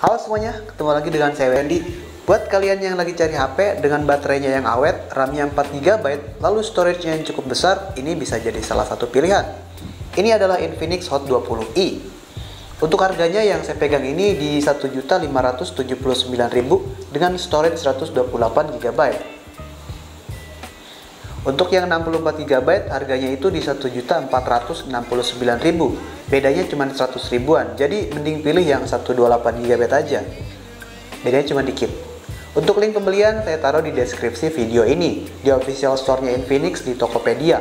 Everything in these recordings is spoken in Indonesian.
Halo semuanya, ketemu lagi dengan saya Wendy. Buat kalian yang lagi cari HP dengan baterainya yang awet, RAM-nya 4GB, lalu storage-nya yang cukup besar, ini bisa jadi salah satu pilihan. Ini adalah Infinix Hot 20i. Untuk harganya yang saya pegang ini di 1.579.000 dengan storage 128GB. Untuk yang 64GB harganya itu di 1.469.000. Bedanya cuma 100 ribuan. Jadi mending pilih yang 128GB aja. Bedanya cuma dikit. Untuk link pembelian saya taruh di deskripsi video ini di official store-nya Infinix di Tokopedia.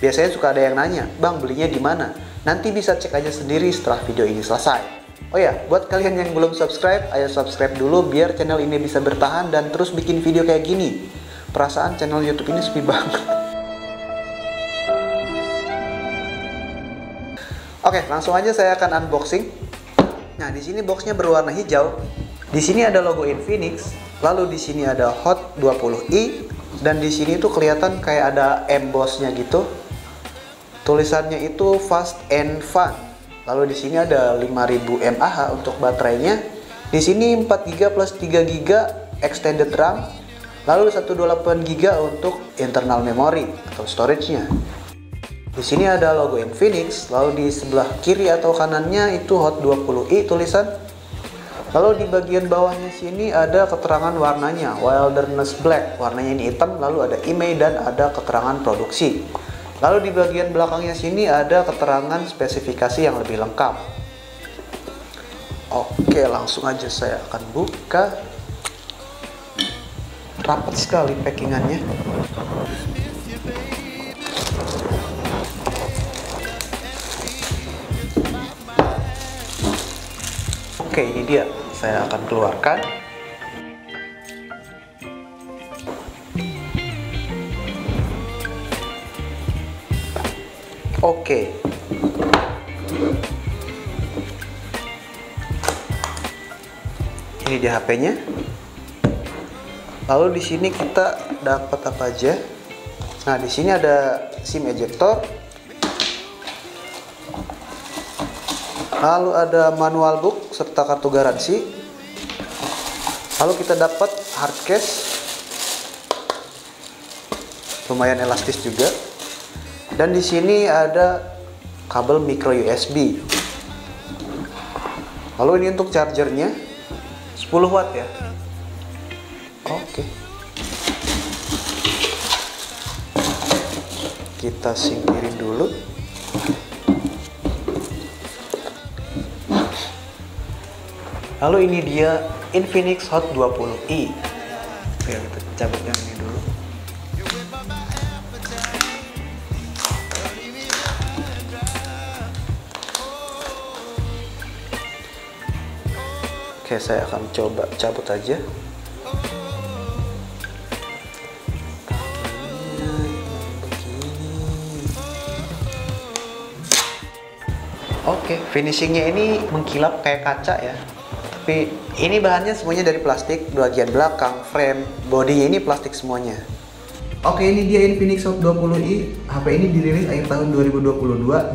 Biasanya suka ada yang nanya, "Bang, belinya di mana?" Nanti bisa cek aja sendiri setelah video ini selesai. Oh ya, buat kalian yang belum subscribe, ayo subscribe dulu biar channel ini bisa bertahan dan terus bikin video kayak gini. Perasaan channel YouTube ini sepi banget. Oke, langsung aja saya akan unboxing. Nah, di sini boxnya berwarna hijau. Di sini ada logo Infinix, lalu di sini ada Hot 20i, dan di sini tuh kelihatan kayak ada embossnya gitu. Tulisannya itu Fast and Fun. Lalu di sini ada 5000 mAh untuk baterainya. Di sini 4 GB plus 3 GB extended RAM. Lalu 128 GB untuk internal memory atau storage-nya. Di sini ada logo Infinix, lalu di sebelah kiri atau kanannya itu Hot 20i tulisan. Lalu di bagian bawahnya sini ada keterangan warnanya, Wilderness Black. Warnanya ini hitam, lalu ada IMEI dan ada keterangan produksi. Lalu di bagian belakangnya sini ada keterangan spesifikasi yang lebih lengkap. Oke, langsung aja saya akan buka. Rapat sekali packingannya. Oke, ini dia. Saya akan keluarkan. Oke. Ini dia HP-nya. Lalu di sini kita dapat apa aja? Nah, di sini ada SIM ejector, lalu ada manual book serta kartu garansi. Lalu kita dapat hard case lumayan elastis juga. Dan di sini ada kabel micro USB lalu ini untuk chargernya. 10 watt ya. Oke. Kita singkirin dulu Lalu ini dia Infinix Hot 20i. Oke, kita cabut yang ini dulu. Oke, saya akan coba cabut aja. Oke, finishingnya ini mengkilap kayak kaca ya tapi ini bahannya semuanya dari plastik bagian belakang frame bodinya ini plastik semuanya. Oke ini dia Infinix Hot 20i HP ini dirilis akhir tahun 2022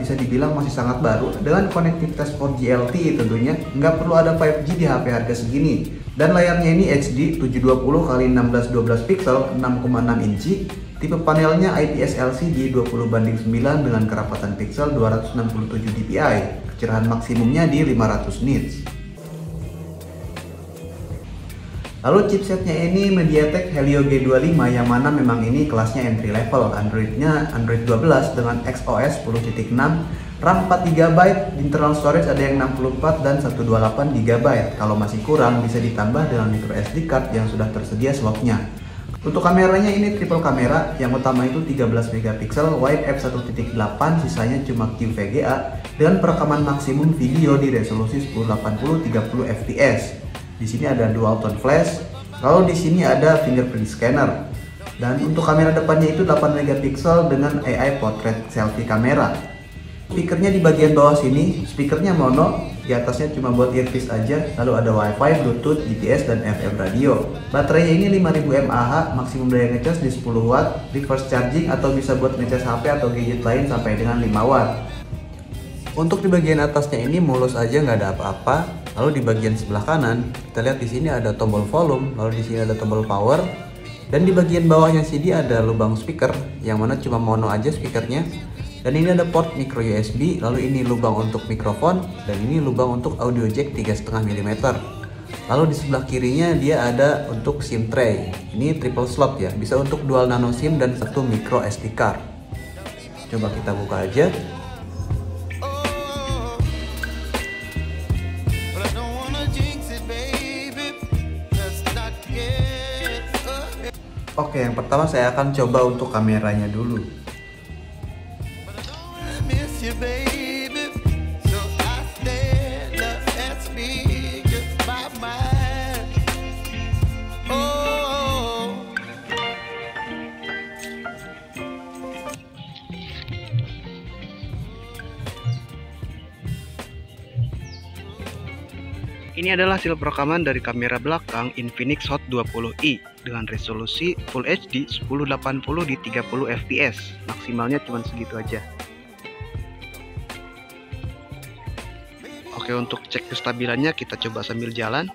bisa dibilang masih sangat baru. Dengan konektivitas 4G LTE tentunya nggak perlu ada 5G di HP harga segini. Dan layarnya ini HD 720 x 1612 pixel 6,6 inci. Tipe panelnya IPS LCD 20 banding 9 dengan kerapatan pixel 267 dpi kecerahan maksimumnya di 500 nits Lalu chipsetnya ini MediaTek Helio G25 yang mana memang ini kelasnya entry level. Androidnya Android 12 dengan XOS 10.6, RAM 4GB, internal storage ada yang 64 dan 128GB. Kalau masih kurang bisa ditambah dengan micro SD card yang sudah tersedia slotnya. Untuk kameranya ini triple kamera, yang utama itu 13 megapiksel, wide f1.8, sisanya cuma QVGA dengan perekaman maksimum video di resolusi 1080 30 fps. Di sini ada dual tone flash. Lalu di sini ada fingerprint scanner. Dan untuk kamera depannya itu 8 megapiksel dengan AI portrait selfie kamera. Speakernya di bagian bawah sini, speakernya mono, di atasnya cuma buat earpiece aja, lalu ada wifi, bluetooth, GPS, dan FM radio. Baterainya ini 5000 mAh, maksimum daya ngecas di 10 watt, reverse charging atau bisa buat ngecas HP atau gadget lain sampai dengan 5 watt. Untuk di bagian atasnya ini mulus aja nggak ada apa-apa. Lalu di bagian sebelah kanan, kita lihat di sini ada tombol volume, lalu di sini ada tombol power, dan di bagian bawahnya CD ada lubang speaker, yang mana cuma mono aja speakernya. Dan ini ada port micro USB, lalu ini lubang untuk mikrofon, dan ini lubang untuk audio jack 3,5 mm. Lalu di sebelah kirinya dia ada untuk SIM tray. Ini triple slot ya, bisa untuk dual nano SIM dan satu micro SD card. Coba kita buka aja. Oke, yang pertama saya akan coba untuk kameranya dulu. Ini adalah hasil perekaman dari kamera belakang Infinix Hot 20i dengan resolusi Full HD 1080 di 30 fps. Maksimalnya cuma segitu aja. Oke, untuk cek kestabilannya kita coba sambil jalan.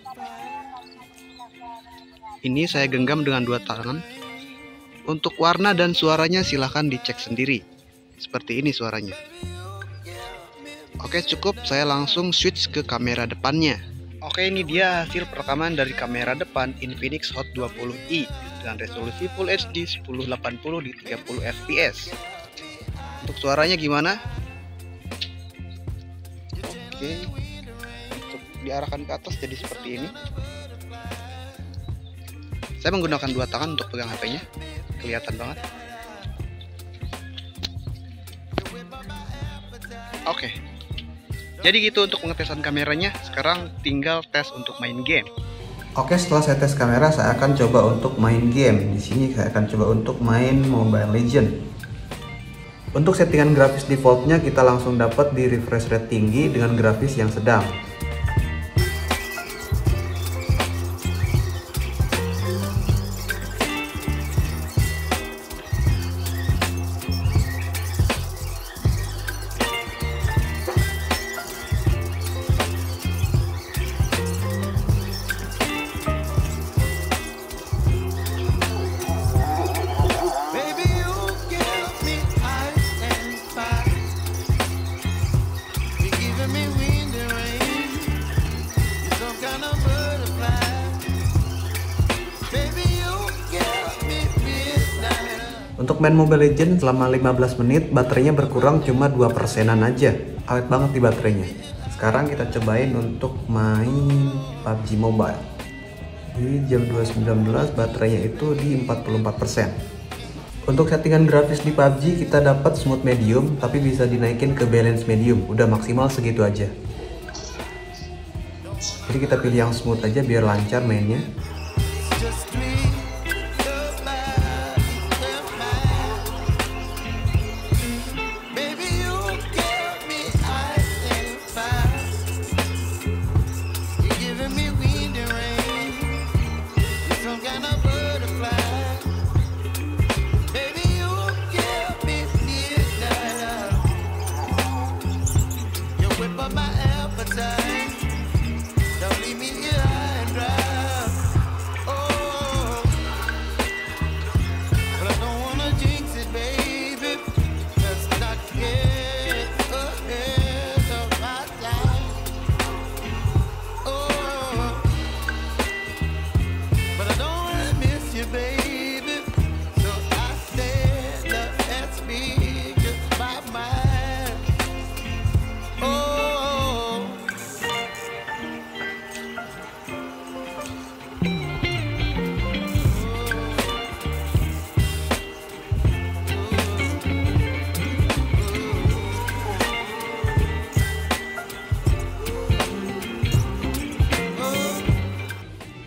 Ini saya genggam dengan dua tangan. Untuk warna dan suaranya silahkan dicek sendiri. Seperti ini suaranya. Oke, cukup. Saya langsung switch ke kamera depannya. Oke ini dia hasil perekaman dari kamera depan Infinix Hot 20i dengan resolusi Full HD 1080 di 30 fps untuk suaranya gimana? Oke untuk diarahkan ke atas jadi seperti ini. Saya menggunakan dua tangan untuk pegang HP nya kelihatan banget. Oke jadi gitu untuk pengetesan kameranya. Sekarang tinggal tes untuk main game. Oke, setelah saya tes kamera, saya akan coba untuk main game. Di sini saya akan coba untuk main Mobile Legend. Untuk settingan grafis defaultnya kita langsung dapat di refresh rate tinggi dengan grafis yang sedang. Untuk main Mobile Legends selama 15 menit baterainya berkurang cuma 2 persenan aja. Awet banget di baterainya. Sekarang kita cobain untuk main PUBG Mobile. Di jam 2.19 baterainya itu di 44%. Untuk settingan grafis di PUBG kita dapat smooth medium tapi bisa dinaikin ke balance medium. Udah maksimal segitu aja. Jadi kita pilih yang smooth aja biar lancar mainnya. love.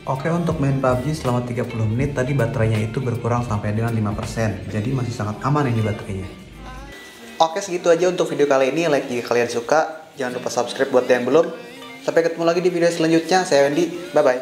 Oke untuk main PUBG selama 30 menit tadi baterainya itu berkurang sampai dengan 5% Jadi masih sangat aman ini baterainya. Oke segitu aja untuk video kali ini. Like jika kalian suka. Jangan lupa subscribe buat yang belum. Sampai ketemu lagi di video selanjutnya. Saya Wendy. Bye bye